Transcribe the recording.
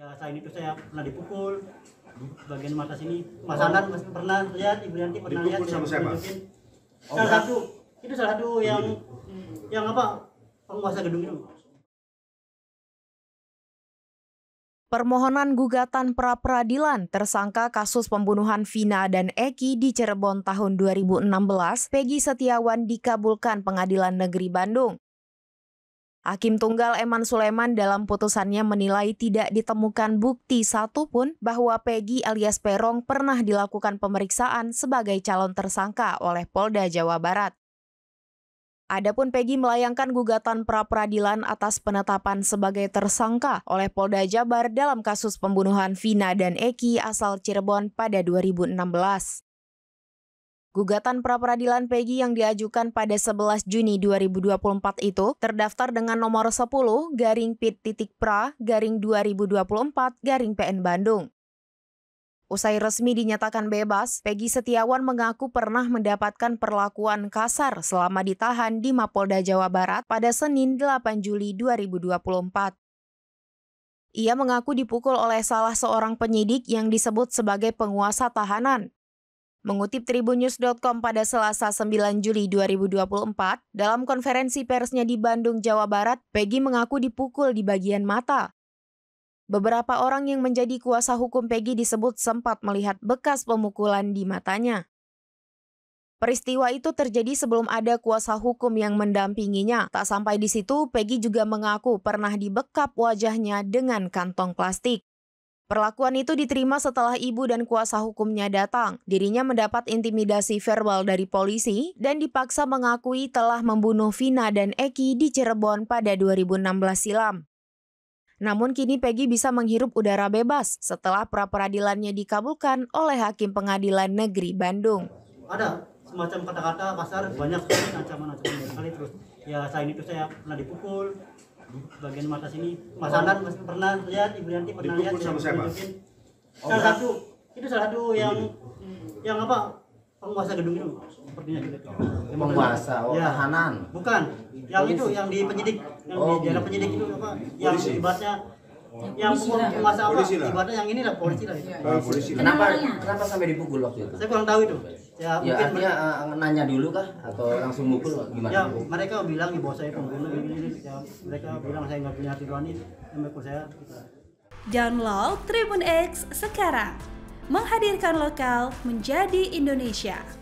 Ya selain itu saya pernah dipukul di bagian mata sini. Mas Andan mas pernah lihat, Ibu Yanti pernah lihat. Sama saya siapa? tunjukin. Salah satu itu salah satu yang yang apa penguasa gedung itu. Permohonan gugatan pra-peradilan tersangka kasus pembunuhan Vina dan Eki di Cirebon tahun 2016, Peggy Setiawan dikabulkan Pengadilan Negeri Bandung. Hakim Tunggal Eman Suleman dalam putusannya menilai tidak ditemukan bukti satupun bahwa Peggy alias Perong pernah dilakukan pemeriksaan sebagai calon tersangka oleh Polda Jawa Barat. Adapun Peggy melayangkan gugatan pra-peradilan atas penetapan sebagai tersangka oleh Polda Jabar dalam kasus pembunuhan Vina dan Eki asal Cirebon pada 2016. Gugatan pra-peradilan Peggy yang diajukan pada 11 Juni 2024 itu terdaftar dengan nomor 10 garing pit titik pra garing 2024 garing PN Bandung. Usai resmi dinyatakan bebas, Peggy Setiawan mengaku pernah mendapatkan perlakuan kasar selama ditahan di Mapolda Jawa Barat pada Senin 8 Juli 2024. Ia mengaku dipukul oleh salah seorang penyidik yang disebut sebagai penguasa tahanan. Mengutip tribunnews.com pada Selasa 9 Juli 2024, dalam konferensi persnya di Bandung, Jawa Barat, Peggy mengaku dipukul di bagian mata. Beberapa orang yang menjadi kuasa hukum Peggy disebut sempat melihat bekas pemukulan di matanya. Peristiwa itu terjadi sebelum ada kuasa hukum yang mendampinginya. Tak sampai di situ, Peggy juga mengaku pernah dibekap wajahnya dengan kantong plastik. Perlakuan itu diterima setelah ibu dan kuasa hukumnya datang. Dirinya mendapat intimidasi verbal dari polisi dan dipaksa mengakui telah membunuh Vina dan Eki di Cirebon pada 2016 silam. Namun kini Peggy bisa menghirup udara bebas setelah pra-peradilannya dikabulkan oleh Hakim Pengadilan Negeri Bandung. Ada semacam kata-kata kasar banyak sekali ancaman-ancaman sekali terus. Ya selain itu saya pernah dipukul di bagian mata sini. Mas Andan mas pernah lihat, Ibu Yanti pernah lihat. Sama siapa? tunjukin. Salah satu itu salah satu yang yang apa penguasa gedung itu sepertinya gitu. Penguasa, oh Ya. tahanan. Bukan, yang itu yang di penyidik, yang Oh, di daerah penyidik itu apa? Yang ibaratnya yang penguasa apa? Ibaratnya yang ini lah polisi lah. itu. Ah, polisi. Kenapa kenapa sampai dipukul waktu itu? Saya kurang tahu itu. Ya, Ya mungkin artinya eh, nanya dulu kah atau langsung mukul ya gimana? mereka bilang di bawah saya pembunuh ini, ya, mereka bilang saya nggak punya hati nurani, mekul saya. Gitu. Download Tribun X sekarang. Menghadirkan lokal menjadi Indonesia.